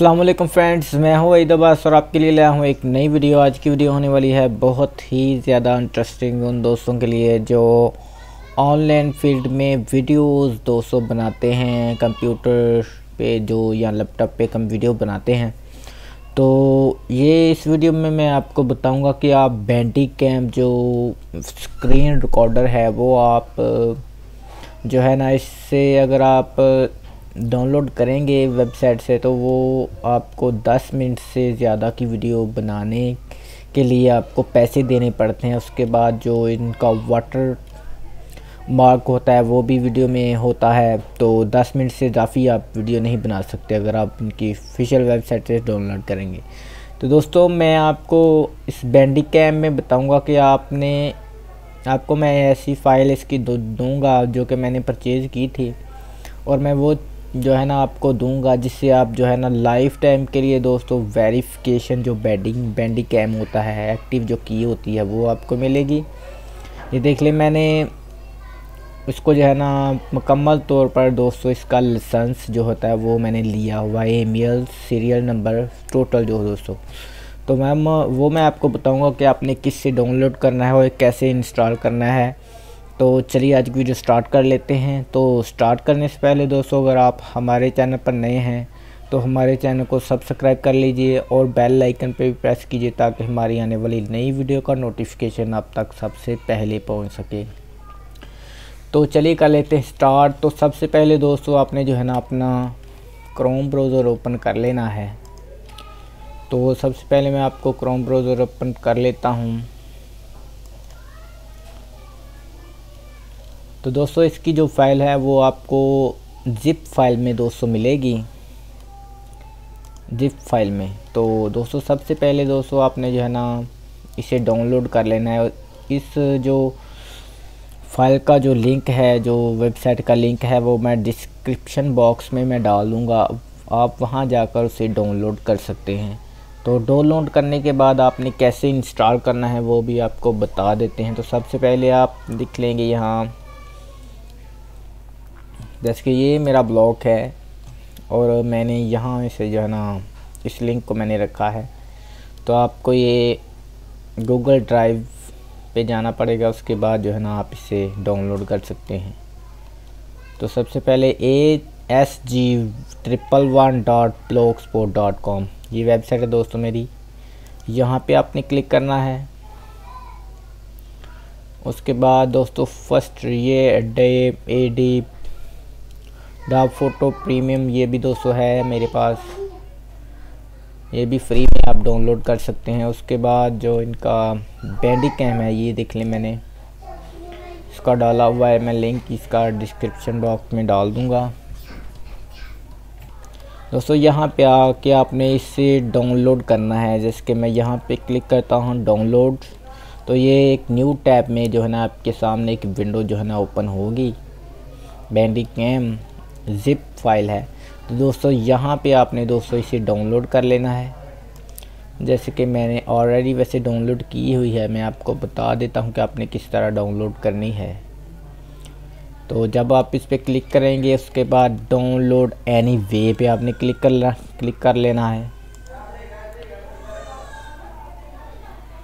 Aslam friends मैं हूँ ईद अब्बास और आपके लिए लाया हूँ एक नई वीडियो। आज की वीडियो होने वाली है बहुत ही ज़्यादा इंटरेस्टिंग उन दोस्तों के लिए जो ऑनलाइन फ़ील्ड में वीडियोस दोस्तों बनाते हैं कंप्यूटर पे जो या लैपटॉप पे कम वीडियो बनाते हैं। तो ये इस वीडियो में मैं आपको बताऊँगा कि आप बैंडी कैम जो स्क्रीन रिकॉर्डर है वो आप, जो है ना, इससे अगर आप डाउनलोड करेंगे वेबसाइट से तो वो आपको 10 मिनट से ज़्यादा की वीडियो बनाने के लिए आपको पैसे देने पड़ते हैं। उसके बाद जो इनका वाटर मार्क होता है, वो भी वीडियो में होता है। तो 10 मिनट से काफ़ी आप वीडियो नहीं बना सकते अगर आप इनकी ऑफिशियल वेबसाइट से डाउनलोड करेंगे। तो दोस्तों, मैं आपको इस बैंडी कैम में बताऊँगा कि आपने, आपको मैं ऐसी फ़ाइल इसकी दूँगा जो कि मैंने परचेज़ की थी। और मैं वो जो है ना आपको दूँगा, जिससे आप जो है ना लाइफ टाइम के लिए दोस्तों वेरिफिकेशन जो बेडिंग बैंडी कैम होता है एक्टिव जो की होती है, वो आपको मिलेगी। ये देख ले मैंने इसको जो है ना मुकम्मल तौर पर दोस्तों इसका लाइसेंस जो होता है, वो मैंने लिया हुआ है एम सीरियल नंबर टोटल जो दोस्तों। तो मैम, वो मैं आपको बताऊँगा कि आपने किस से डाउनलोड करना है और कैसे इंस्टॉल करना है। तो चलिए आज की वीडियो स्टार्ट कर लेते हैं। तो स्टार्ट करने से पहले दोस्तों, अगर आप हमारे चैनल पर नए हैं तो हमारे चैनल को सब्सक्राइब कर लीजिए और बेल आइकन पर भी प्रेस कीजिए ताकि हमारी आने वाली नई वीडियो का नोटिफिकेशन आप तक सबसे पहले पहुँच सके। तो चलिए कर लेते हैं स्टार्ट तो सबसे पहले दोस्तों, आपने जो है ना अपना क्रोम ब्राउज़र ओपन कर लेना है। तो सबसे पहले मैं आपको क्रोम ब्राउज़र ओपन कर लेता हूँ। तो दोस्तों, इसकी जो फ़ाइल है, वो आपको ज़िप फ़ाइल में दोस्तों मिलेगी। ज़िप फ़ाइल में। तो दोस्तों, सबसे पहले दोस्तों, आपने जो है ना, इसे डाउनलोड कर लेना है। इस जो फ़ाइल का जो लिंक है, जो वेबसाइट का लिंक है, वो मैं डिस्क्रिप्शन बॉक्स में मैं डाल दूँगा। आप वहाँ जाकर उसे डाउनलोड कर सकते हैं। तो डाउनलोड करने के बाद आपने कैसे इंस्टॉल करना है, वो भी आपको बता देते हैं। तो सबसे पहले आप लिख लेंगे यहाँ। जैसे कि ये मेरा ब्लॉग है और मैंने यहाँ से जो है ना, इस लिंक को मैंने रखा है। तो आपको ये गूगल ड्राइव पे जाना पड़ेगा, उसके बाद जो है ना आप इसे डाउनलोड कर सकते हैं। तो सबसे पहले A S G triple one dot blogspot dot com, ये वेबसाइट है दोस्तों मेरी। यहाँ पे आपने क्लिक करना है। उसके बाद दोस्तों फ़र्स्ट ये day A D the photo premium, ये भी दोस्तों है मेरे पास। ये भी फ्री में आप डाउनलोड कर सकते हैं। उसके बाद जो इनका बैंडी कैम है, ये देख लें मैंने। इसका डाला हुआ है, मैं लिंक इसका डिस्क्रिप्शन बॉक्स में डाल दूँगा। दोस्तों, यहाँ पे आके आपने इसे डाउनलोड करना है। जैसे कि मैं यहाँ पे क्लिक करता हूँ, डाउनलोड। तो ये एक न्यू टैब में जो है ना, आपके सामने एक विंडो जो है ना ओपन होगी। बैंडी कैम ज़िप फ़ाइल है। तो दोस्तों, यहाँ पे आपने दोस्तों इसे डाउनलोड कर लेना है। जैसे कि मैंने ऑलरेडी वैसे डाउनलोड की हुई है, मैं आपको बता देता हूँ कि आपने किस तरह डाउनलोड करनी है। तो जब आप इस पर क्लिक करेंगे, उसके बाद डाउनलोड एनी वे पे आपने क्लिक कर क्लिक कर लेना है।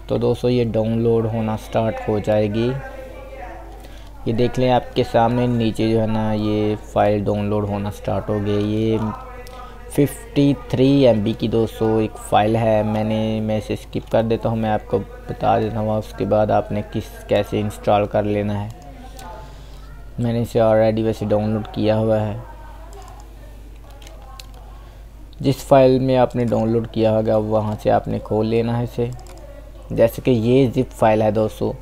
तो दोस्तों, ये डाउनलोड होना स्टार्ट हो जाएगी। ये देख लें आपके सामने नीचे जो है ना ये फ़ाइल डाउनलोड होना स्टार्ट हो गई ये 53 एम की दोस्तों एक फ़ाइल है। मैंने, मैं इसे स्किप कर देता हूँ। मैं आपको बता देता हूँ उसके बाद आपने किस, कैसे इंस्टॉल कर लेना है। मैंने इसे ऑलरेडी वैसे डाउनलोड किया हुआ है। जिस फ़ाइल में आपने डाउनलोड किया होगा, वहाँ से आपने खोल लेना है इसे। जैसे कि ये ज़िप फ़ाइल है दोस्तों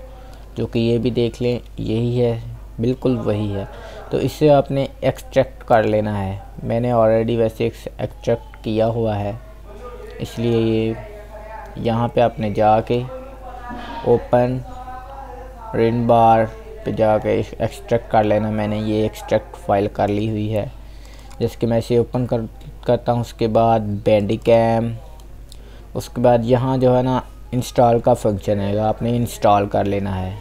जो कि ये भी देख लें, यही है, बिल्कुल वही है। तो इसे आपने एक्सट्रैक्ट कर लेना है। मैंने ऑलरेडी वैसे एक्सट्रैक्ट किया हुआ है। इसलिए ये यहाँ पे आपने जाके ओपन रिन बार पे जाके एक्सट्रैक्ट कर लेना। मैंने ये एक्सट्रैक्ट फ़ाइल कर ली हुई है। जिसके मैं इसे ओपन कर, करता हूँ। उसके बाद बैंडी कैम उसके बाद यहाँ जो है ना इंस्टॉल का फ़ंक्शन है आपने इंस्टॉल कर लेना है।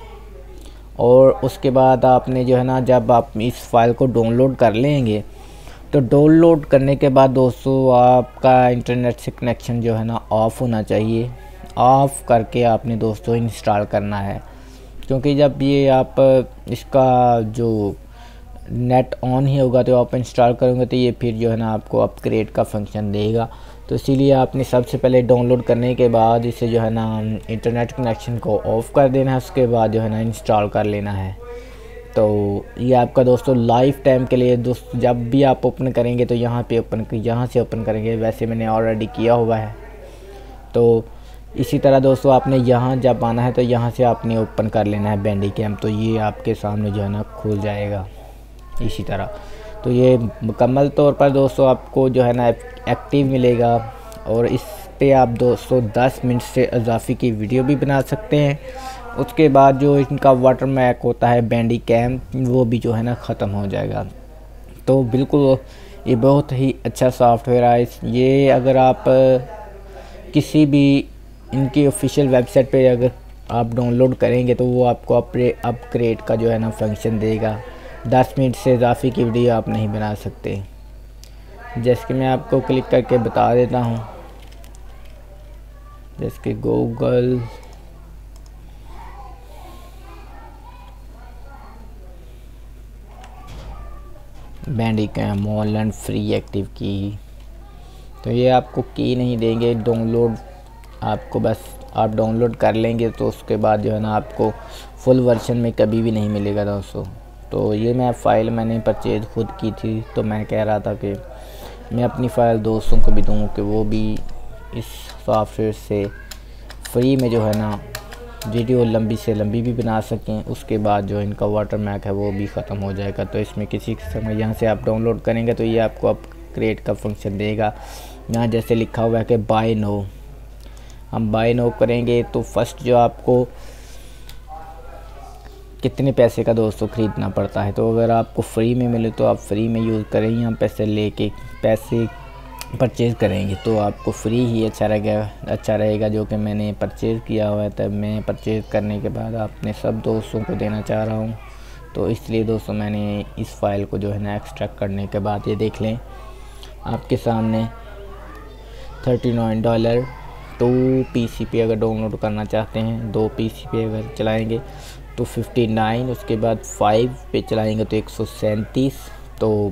और उसके बाद आपने जो है ना, जब आप इस फ़ाइल को डाउनलोड कर लेंगे तो डाउनलोड करने के बाद दोस्तों, आपका इंटरनेट से कनेक्शन जो है ना ऑफ़ होना चाहिए। ऑफ़ करके आपने दोस्तों इंस्टॉल करना है। क्योंकि जब ये आप, इसका जो नेट ऑन ही होगा तो आप इंस्टॉल करोगे तो ये फिर जो है ना, आपको अपग्रेड का फ़ंक्शन देगा। तो इसीलिए आपने सबसे पहले डाउनलोड करने के बाद इसे जो है ना इंटरनेट कनेक्शन को ऑफ़ कर देना है, उसके बाद जो है ना इंस्टॉल कर लेना है। तो ये आपका दोस्तों लाइफ टाइम के लिए दोस्त, जब भी आप ओपन करेंगे तो यहाँ पे ओपन यहाँ से ओपन करेंगे, वैसे मैंने ऑलरेडी किया हुआ है। तो इसी तरह दोस्तों, आपने यहाँ जब आना है तो यहाँ से आपने ओपन कर लेना है बैंडी कैम्प तो ये आपके सामने जो है ना, खुल जाएगा। इसी तरह। तो ये मुकम्मल तौर पर दोस्तों आपको जो है ना एक्टिव मिलेगा और इस पे आप दोस्तों दस मिनट से अजाफी की वीडियो भी बना सकते हैं। उसके बाद जो इनका वाटर मैक होता है बैंडी कैम वो भी जो है ना ख़त्म हो जाएगा। तो बिल्कुल ये बहुत ही अच्छा सॉफ्टवेयर है। ये अगर आप किसी भी इनकी ऑफिशियल वेबसाइट पे अगर आप डाउनलोड करेंगे तो वो आपको अपग्रेड का जो है ना फ़ंक्शन देगा। दस मिनट से इजाफी की वीडियो आप नहीं बना सकते। जैसे कि मैं आपको क्लिक करके बता देता हूँ। जैसे कि Google. Bandicam online free active की तो ये आपको की नहीं देंगे डाउनलोड आपको बस आप डाउनलोड कर लेंगे तो उसके बाद जो है ना आपको फुल वर्जन में कभी भी नहीं मिलेगा दोस्तों। तो ये मैं फ़ाइल मैंने परचेज खुद की थी तो मैं कह रहा था कि मैं अपनी फ़ाइल दोस्तों को भी दूँ कि वो भी इस सॉफ्टवेयर से फ्री में जो है ना वीडियो लंबी से लंबी भी बना सकें, उसके बाद जो इनका वाटर मैक है वो भी ख़त्म हो जाएगा। तो इसमें किसी समय यहाँ से आप डाउनलोड करेंगे तो ये आपको अपग्रेड का फ़ंक्शन देगा। यहाँ जैसे लिखा हुआ है कि बाय नो हम बाय नो करेंगे तो फ़र्स्ट जो आपको कितने पैसे का दोस्तों ख़रीदना पड़ता है? तो अगर आपको फ्री में मिले तो आप फ्री में यूज़ करें, यहाँ पैसे लेके पैसे परचेज़ करेंगे। तो आपको फ्री ही अच्छा रहेगा अच्छा रहेगा जो कि मैंने परचेज़ किया हुआ है। तब मैं परचेज़ करने के बाद अपने सब दोस्तों को देना चाह रहा हूँ। तो इसलिए दोस्तों मैंने इस फ़ाइल को जो है ना एक्सट्रैक्ट करने के बाद ये देख लें। आपके सामने thirty nine dollar to P C पे अगर डाउनलोड करना चाहते हैं, दो पी सी पे अगर चलाएँगे तो 59 उसके बाद 5 पे चलाएँगे तो एक सौ सैंतीस तो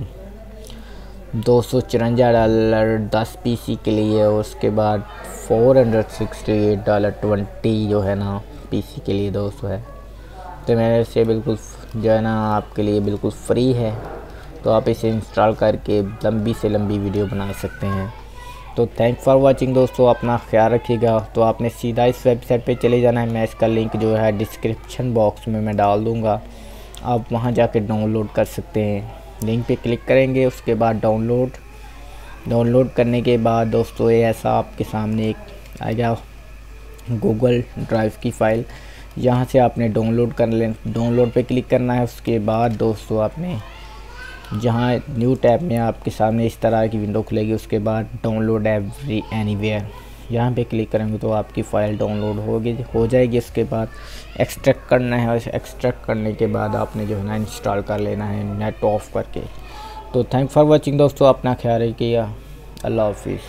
दो सौ डॉलर दस पीसी के लिए और उसके बाद four hundred sixty eight dollar twenty जो है ना पीसी के लिए दोस्तों है। तो मेरे से बिल्कुल जो है ना आपके लिए बिल्कुल फ्री है। तो आप इसे इंस्टॉल करके लंबी से लंबी वीडियो बना सकते हैं। तो थैंक फॉर वाचिंग दोस्तों, अपना ख्याल रखिएगा। तो आपने सीधा इस वेबसाइट पे चले जाना है। मैं इसका लिंक जो है डिस्क्रिप्शन बॉक्स में मैं डाल दूँगा। आप वहाँ जाके डाउनलोड कर सकते हैं। लिंक पे क्लिक करेंगे, उसके बाद डाउनलोड डाउनलोड करने के बाद दोस्तों, ये ऐसा आपके सामने एक आएगा गूगल ड्राइव की फ़ाइल यहाँ से आपने डाउनलोड कर लें। डाउनलोड पे क्लिक करना है। उसके बाद दोस्तों, आपने जहाँ न्यू टैब में आपके सामने इस तरह की विंडो खुलेगी, उसके बाद डाउनलोड एवरी एनी वेयर यहाँ पर क्लिक करेंगे तो आपकी फ़ाइल डाउनलोड होगी हो जाएगी। इसके बाद एक्सट्रैक्ट करना है और एक्सट्रैक्ट करने के बाद आपने जो है ना इंस्टॉल कर लेना है नेट ऑफ़ करके। तो थैंक फॉर वॉचिंग दोस्तों, अपना ख्याल रखिएगा। अल्लाह हाफिज़